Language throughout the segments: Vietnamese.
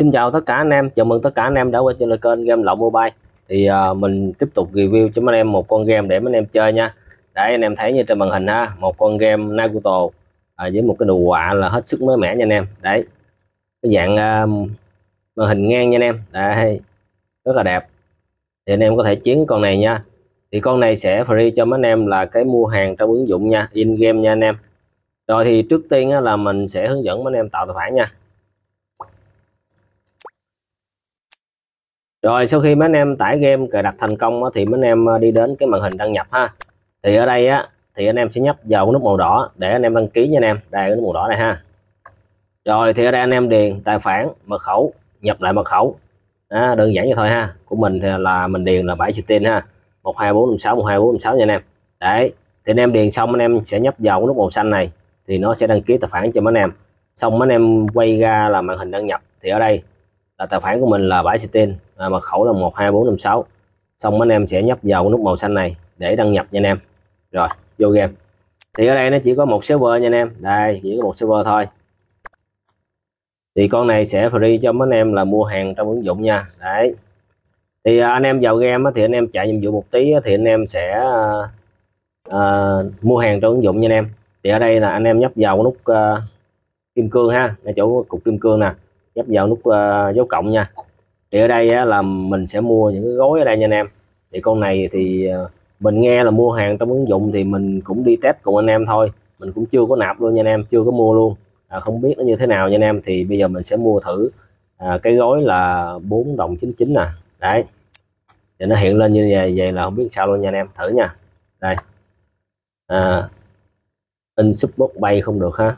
Xin chào tất cả anh em, chào mừng tất cả anh em đã quay trở lại kênh game lậu mobile. Thì uh, mình tiếp tục review cho mấy anh em một con game để mấy anh em chơi nha. Để anh em thấy như trên màn hình ha, một con game Naruto uh, với một cái đồ họa là hết sức mới mẻ nha anh em. Đấy, cái dạng uh, màn hình ngang nha anh em. Đấy, rất là đẹp. Thì anh em có thể chiến con này nha. Thì con này sẽ free cho mấy anh em là cái mua hàng trong ứng dụng nha, in game nha anh em. Rồi thì trước tiên là mình sẽ hướng dẫn mấy anh em tạo tài khoản nha rồi sau khi mấy anh em tải game cài đặt thành công thì mấy anh em ờ, đi đến cái màn hình đăng nhập ha. Thì ở đây á thì anh em sẽ nhấp vào cái nút màu đỏ để anh em đăng ký nha anh em. Đây cái nút màu đỏ này ha. Rồi thì ở đây anh em điền tài khoản mật khẩu nhập lại mật khẩu. À, đơn giản như thôi ha. Của mình thì là mình điền là 7 tin ha. 12456 12456 nha anh em. Đấy thì anh em điền xong anh em sẽ nhấp vào cái nút màu xanh này thì nó sẽ đăng ký tài khoản cho mấy anh em. Xong mấy anh em quay ra là màn hình đăng nhập. Thì ở đây là tài khoản của mình là bãi tên à, mật khẩu là 12456 xong anh em sẽ nhấp vào nút màu xanh này để đăng nhập nha anh em. Rồi vô game. Thì ở đây nó chỉ có một server nha anh em. Đây chỉ có một server thôi. Thì con này sẽ free cho mấy anh em là mua hàng trong ứng dụng nha. Đấy. Thì à, anh em vào game thì anh em chạy nhiệm vụ một tí thì anh em sẽ uh, mua hàng trong ứng dụng nha anh em. Thì ở đây là anh em nhấp vào nút uh, kim cương ha. Ngay chỗ cục kim cương nè nhấp vào nút uh, dấu cộng nha. Thì ở đây á, là mình sẽ mua những cái gói ở đây nha anh em. Thì con này thì ờ, mình nghe là mua hàng trong ứng dụng thì mình cũng đi test cùng anh em thôi. Mình cũng chưa có nạp luôn nha anh em chưa có mua luôn. À, không biết nó như thế nào nha anh em. Thì bây giờ mình sẽ mua thử à, cái gói là 4 đồng 99 nè. Đấy. Thì nó hiện lên như vậy vậy là không biết sao luôn nha anh em. Thử nha. Đây. À, in support bay không được ha.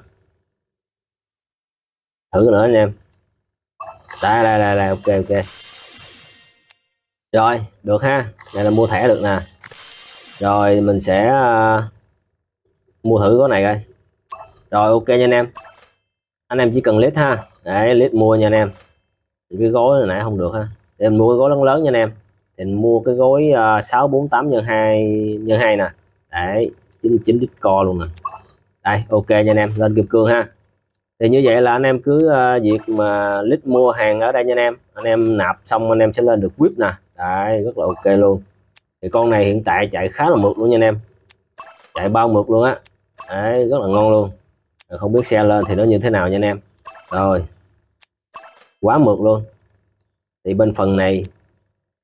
Thử nữa anh em đây đây đây đây ok ok. Rồi được ha. Đây là mua thẻ được nè. Rồi mình sẽ uh, mua thử cái này coi. Rồi ok nha anh em. Anh em chỉ cần lít ha. Đấy lít mua nha anh em. Cái gói này nãy không được ha. Để mình mua cái gói lớn lớn nha anh em. Thì mình mua cái gói ờ, uh, 648 nhân 2 nhân 2 nè. Đấy 99 co luôn nè. Đây ok nha anh em. Lên kim cương ha thì như vậy là anh em cứ uh, việc mà lít mua hàng ở đây nha anh em. Anh em nạp xong anh em sẽ lên được whip nè. Đấy rất là ok luôn. Thì con này hiện tại chạy khá là mượt luôn nha anh em. Chạy bao mượt luôn á. Đấy rất là ngon luôn. Không biết xe lên thì nó như thế nào nha anh em. Rồi. Quá mượt luôn. Thì bên phần này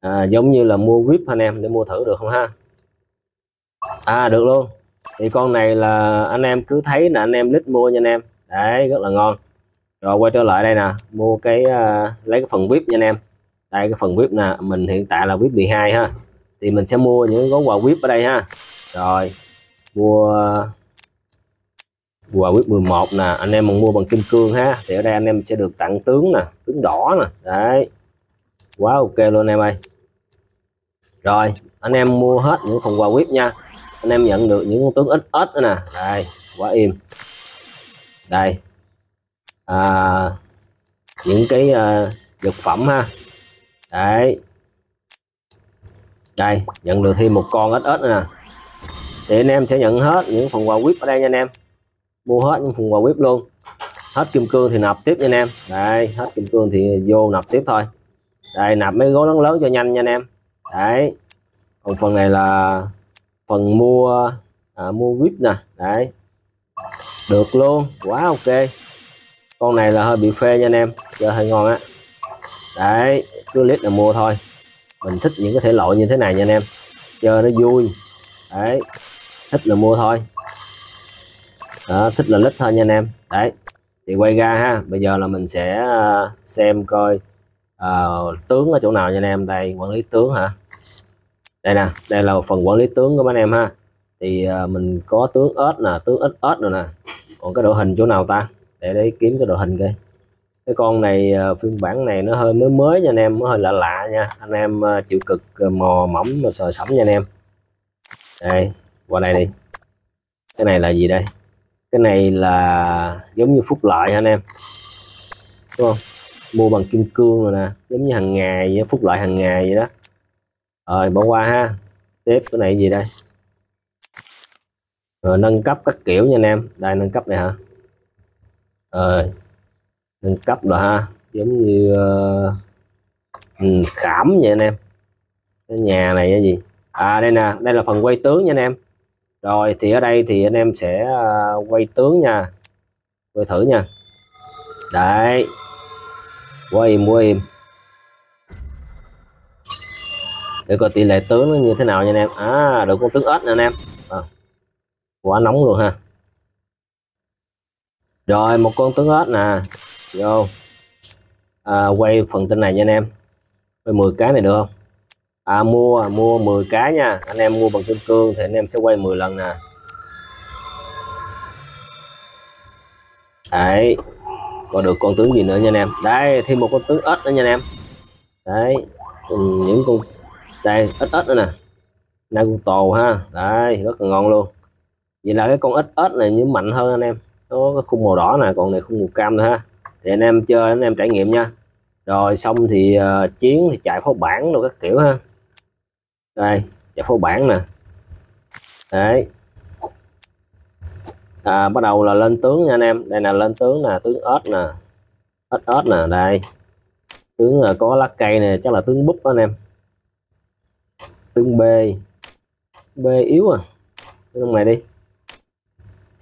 à, giống như là mua whip anh em để mua thử được không ha? À được luôn. Thì con này là anh em cứ thấy là anh em lít mua nha anh em đấy rất là ngon. Rồi quay trở lại đây nè mua cái uh, lấy cái phần vip nha anh em. Đây cái phần vip nè mình hiện tại là vip 12 ha. Thì mình sẽ mua những gói quà vip ở đây ha. Rồi mua quà vip 11 nè anh em mình mua bằng kim cương ha. Thì ở đây anh em sẽ được tặng tướng nè tướng đỏ nè. Đấy. Quá ok luôn anh em ơi. Rồi anh em mua hết những phần quà vip nha. Anh em nhận được những con tướng ít ít nữa nè. Đây quá im đây. À, những cái à, dược phẩm ha. Đấy. Đây nhận được thêm một con ít ít nè. Thì anh em sẽ nhận hết những phần quà whip ở đây nha anh em. Mua hết những phần quà whip luôn. Hết kim cương thì nạp tiếp nha anh em. Đây hết kim cương thì vô nạp tiếp thôi. Đây nạp mấy gói lớn lớn cho nhanh nha anh em. Đấy. Còn phần này là phần mua à, mua whip nè. Đấy được luôn. Quá ok. Con này là hơi bị phê nha anh em. Chơi hơi ngon á. Đấy cứ lít là mua thôi. Mình thích những cái thể loại như thế này nha anh em. Chơi nó vui. Đấy thích là mua thôi. Đó, thích là lít thôi nha anh em. Đấy thì quay ra ha. Bây giờ là mình sẽ ờ, xem coi uh, tướng ở chỗ nào nha anh em. Đây quản lý tướng hả? Đây nè đây là phần quản lý tướng của anh em ha. Thì uh, mình có tướng ớt nè tướng ít ớt rồi nè còn cái đội hình chỗ nào ta? Để đấy kiếm cái đội hình coi. Cái con này ờ, phiên bản này nó hơi mới mới nha anh em, nó hơi lạ lạ nha. Anh em ờ, chịu cực ờ, mò mỏng mà sờ sẫm nha anh em. Đây, qua đây đi. Cái này là gì đây? Cái này là giống như phúc lợi anh em? Đúng không? Mua bằng kim cương rồi nè, giống như hàng ngày phúc lợi hàng ngày vậy đó. Rồi, bỏ qua ha. Tiếp, cái này gì đây? Rồi nâng cấp các kiểu nha anh em. Đây nâng cấp này hả? Rồi nâng cấp rồi ha. Giống như uh, khảm vậy anh em. Cái nhà này cái gì? À đây nè đây là phần quay tướng nha anh em. Rồi thì ở đây thì anh em sẽ uh, quay tướng nha. Quay thử nha. Đấy. Quay im quay im để coi tỷ lệ tướng nó như thế nào nha anh em. À được con tướng ếch nè anh em quá nóng luôn ha. Rồi một con tướng ếch nè. Vô. À, quay phần tin này nha anh em. Quay 10 cái này được không? À, mua mua 10 cái nha. Anh em mua bằng kim cương thì anh em sẽ quay 10 lần nè. Đấy. Còn được con tướng gì nữa nha anh em? Đây thêm một con tướng ếch nữa nha anh em. Đấy. Những con đây ếch ếch nữa nè. Naruto ha. Đây rất là ngon luôn vậy là cái con ít ớt này như mạnh hơn anh em. Nó cái khung màu đỏ nè còn này khung màu cam nữa ha. Thì anh em chơi anh em trải nghiệm nha. Rồi xong thì uh, chiến thì chạy pháo bản rồi các kiểu ha. Đây chạy pháo bản nè. Đấy. À, bắt đầu là lên tướng nha anh em. Đây là lên tướng nè tướng ớt nè. Ớt ớt nè đây. Tướng là có lá cây này chắc là tướng búp anh em. Tướng B. B yếu à. Tướng này đi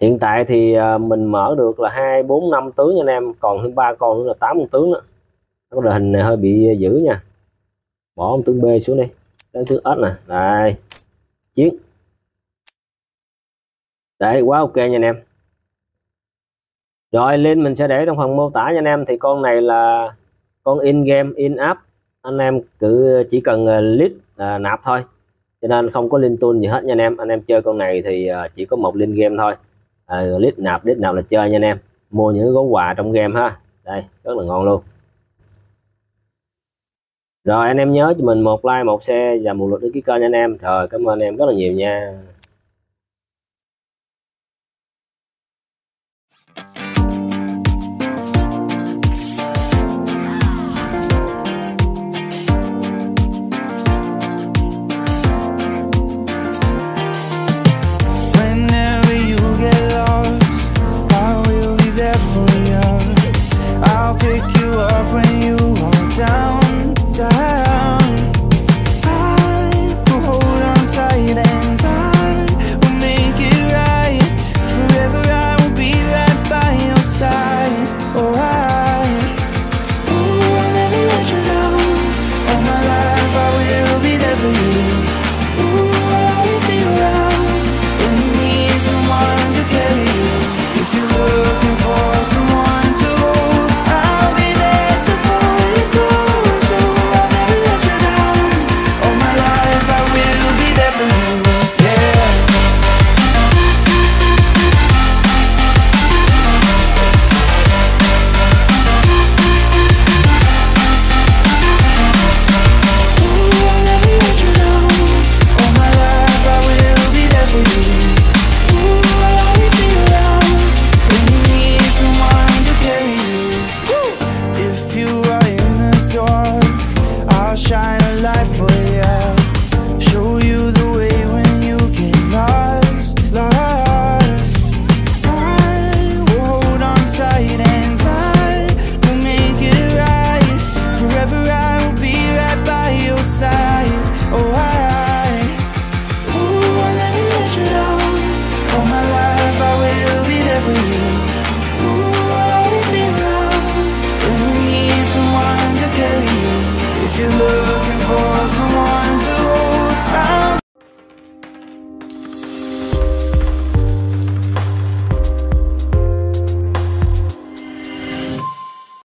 hiện tại thì à, mình mở được là hai bốn năm tướng nha anh em còn thêm ba con nữa là tám con tướng đó cái đội hình này hơi bị dữ nha. Bỏ một tướng B xuống đi. Lấy tướng S nè. Đây. Chiến. Đấy quá ok nha anh em. Rồi link mình sẽ để trong phần mô tả nha anh em. Thì con này là con in game in app anh em cứ chỉ cần à, list à, nạp thôi. Cho nên không có link tool gì hết nha anh em. Anh em chơi con này thì à, chỉ có một link game thôi à, lít nạp lít nào là chơi nha anh em. Mua những gói quà trong game ha. Đây rất là ngon luôn. Rồi anh em nhớ cho mình một like một share và một lượt đăng ký kênh nha anh em. Rồi cảm ơn anh em rất là nhiều nha. pick you up when